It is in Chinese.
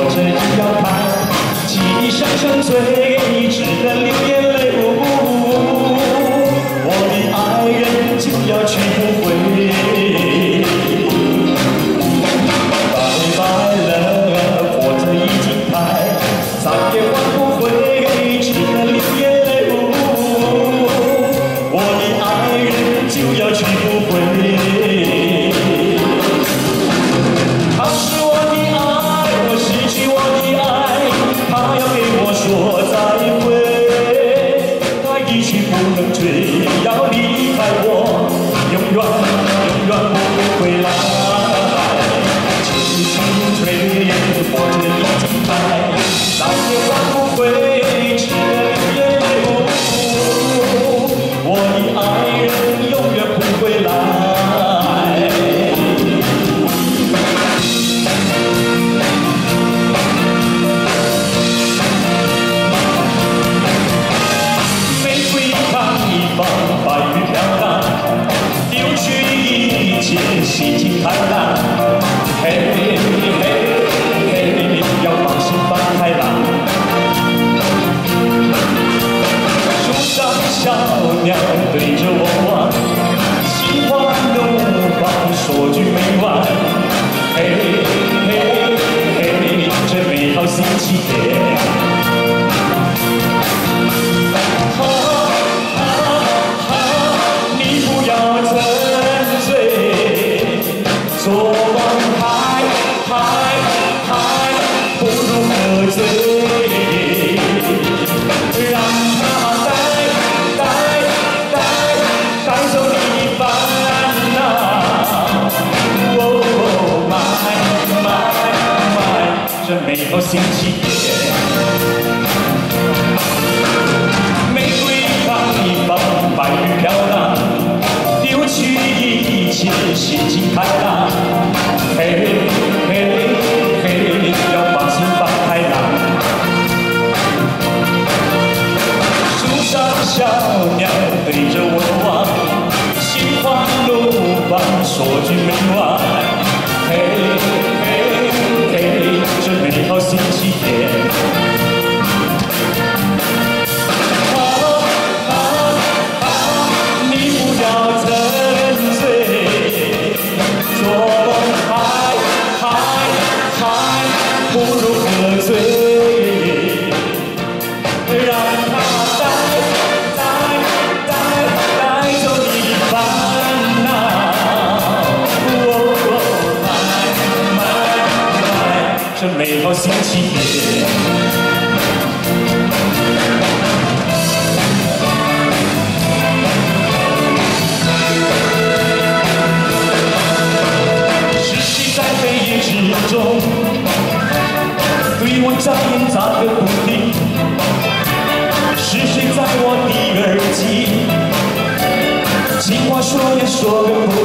我只要看，记忆上沉催，只能。Vai dar. 美好星期天，玫瑰花一放，白云飘荡，丢弃一切，心情开朗。嘿嘿嘿，要把心放开朗。树上小鸟对着我望，心花怒放，说句没话。好心情。是谁在黑夜之中对我眨眼眨个不停？是谁在我的耳机情话说也说个不停？